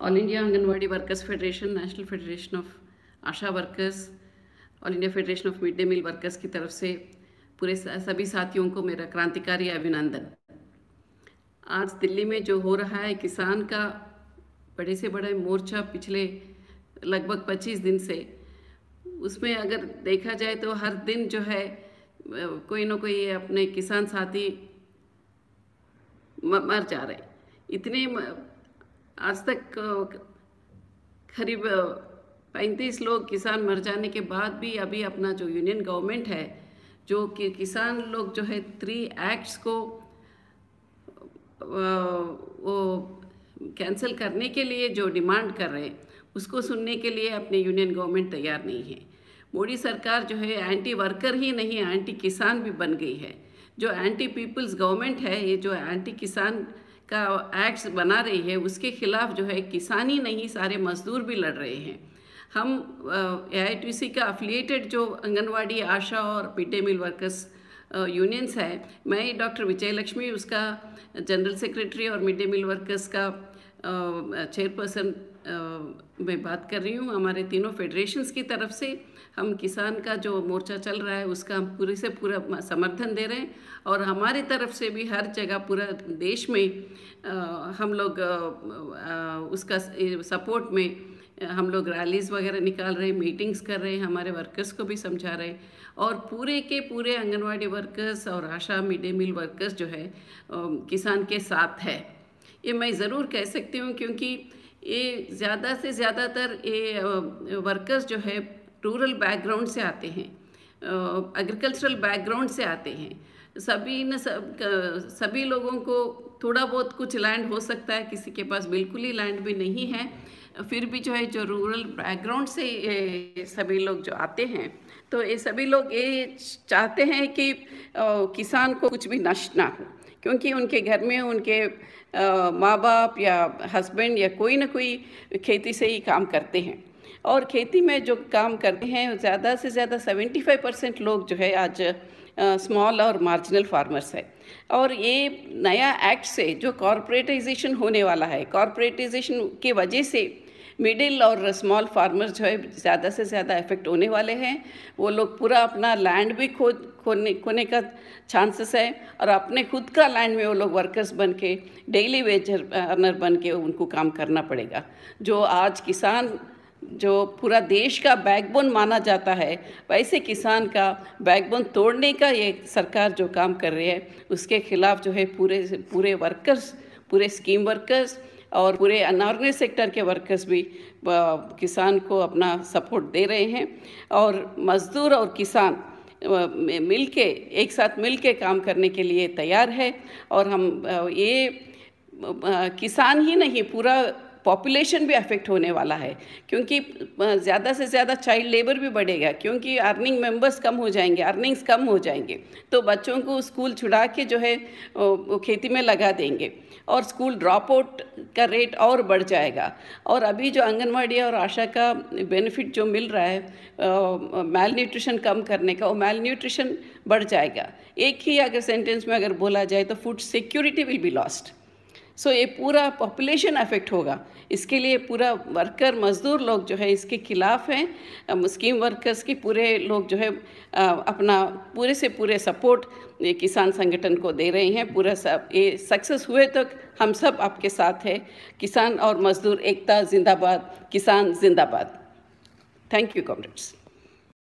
All India anganwadi workers federation national federation of ASHA workers all India federation of mid day meal workers की तरफ़ से पूरे सभी साथियों को मेरा क्रांतिकारी अभिनंदन। आज दिल्ली में जो हो रहा है, किसान का बड़े से बड़ा मोर्चा पिछले लगभग 25 दिन से, उसमें अगर देखा जाए तो हर दिन जो है कोई ना कोई अपने किसान साथी मर जा रहे इतने आज तक करीब पैंतीस लोग किसान मर जाने के बाद भी अभी अपना जो यूनियन गवर्नमेंट है, जो कि किसान लोग जो है थ्री एक्ट्स को वो कैंसिल करने के लिए जो डिमांड कर रहे हैं, उसको सुनने के लिए अपने यूनियन गवर्नमेंट तैयार नहीं है। मोदी सरकार जो है एंटी वर्कर ही नहीं एंटी किसान भी बन गई है। जो एंटी पीपल्स गवर्नमेंट है, ये जो एंटी किसान का एक्ट बना रही है, उसके खिलाफ जो है किसान ही नहीं, सारे मजदूर भी लड़ रहे हैं। हम ए का अफिलिएटेड जो आंगनवाड़ी, आशा और mid day meal workers unions है, मैं डॉक्टर विजय लक्ष्मी उसका जनरल सेक्रेटरी और मिड डे मील वर्कर्स का चेयरपर्सन मैं बात कर रही हूँ हमारे तीनों फेडरेशंस की तरफ़ से। हम किसान का जो मोर्चा चल रहा है उसका हम पूरे से पूरा समर्थन दे रहे हैं। और हमारी तरफ़ से भी हर जगह पूरा देश में आ, हम लोग आ, उसका सपोर्ट में हम लोग रैलीज़ वगैरह निकाल रहे हैं मीटिंग्स कर रहे हैं हमारे वर्कर्स को भी समझा रहे हैं। और पूरे के पूरे आंगनवाड़ी वर्कर्स और ASHA mid day meal workers जो है किसान के साथ है। ये मैं ज़रूर कह सकती हूँ क्योंकि ये ज़्यादा से ज़्यादातर ये वर्कर्स जो है रूरल बैकग्राउंड से आते हैं एग्रीकल्चरल बैकग्राउंड से आते हैं। सभी न सब सभी लोगों को थोड़ा बहुत कुछ लैंड हो सकता है, किसी के पास बिल्कुल ही लैंड भी नहीं है। फिर भी जो है, जो रूरल बैकग्राउंड से ये सभी लोग जो आते हैं तो ये सभी लोग ये चाहते हैं कि किसान को कुछ भी नष्ट ना हो। क्योंकि उनके घर में उनके माँ बाप या हस्बैंड या कोई ना कोई खेती से ही काम करते हैं। और खेती में जो काम करते हैं, ज़्यादा से ज़्यादा 75 परसेंट लोग जो है आज स्मॉल और मार्जिनल फार्मर्स है। और ये नया एक्ट से जो कॉरपोरेटाइजेशन होने वाला है कॉरपोरेटाइजेशन के वजह से मिडिल और स्मॉल फार्मर्स जो है ज़्यादा से ज़्यादा इफ़ेक्ट होने वाले हैं। वो लोग पूरा अपना लैंड भी खो खोने खोने का चांसेस है और अपने खुद का लैंड में वो लोग वर्कर्स बन के डेली वेज अर्नर बन के उनको काम करना पड़ेगा। जो आज किसान जो पूरा देश का बैकबोन माना जाता है, वैसे किसान का बैकबोन तोड़ने का ये सरकार जो काम कर रही है, उसके खिलाफ जो है पूरे पूरे वर्कर्स पूरे स्कीम वर्कर्स और पूरे अनऑर्गेनाइज सेक्टर के वर्कर्स भी किसान को अपना सपोर्ट दे रहे हैं और मज़दूर और किसान मिल के एक साथ मिल के काम करने के लिए तैयार है और हम ये किसान ही नहीं, पूरा पॉपुलेशन भी अफेक्ट होने वाला है। क्योंकि ज़्यादा से ज़्यादा चाइल्ड लेबर भी बढ़ेगा, क्योंकि अर्निंग मेंबर्स कम हो जाएँगे अर्निंग्स कम हो जाएँगे। तो बच्चों को स्कूल छुड़ा के जो है खेती में लगा देंगे और स्कूल ड्रॉप आउट का रेट और बढ़ जाएगा। और अभी जो आंगनवाड़ी और आशा का बेनिफिट जो मिल रहा है मेल न्यूट्रिशन कम करने का, वो मेल न्यूट्रिशन बढ़ जाएगा। एक ही अगर सेंटेंस में अगर बोला जाए तो food security will be lost so ये पूरा पॉपुलेशन अफेक्ट होगा। इसके लिए पूरा वर्कर मज़दूर लोग जो है इसके खिलाफ हैं। स्कीम वर्कर्स की पूरे लोग जो है अपना पूरे से पूरे सपोर्ट ये किसान संगठन को दे रहे हैं। पूरा सब ये सक्सेस हुए तक हम सब आपके साथ हैं। किसान और मज़दूर, एकता, जिंदाबाद, किसान, जिंदाबाद। Thank you comrades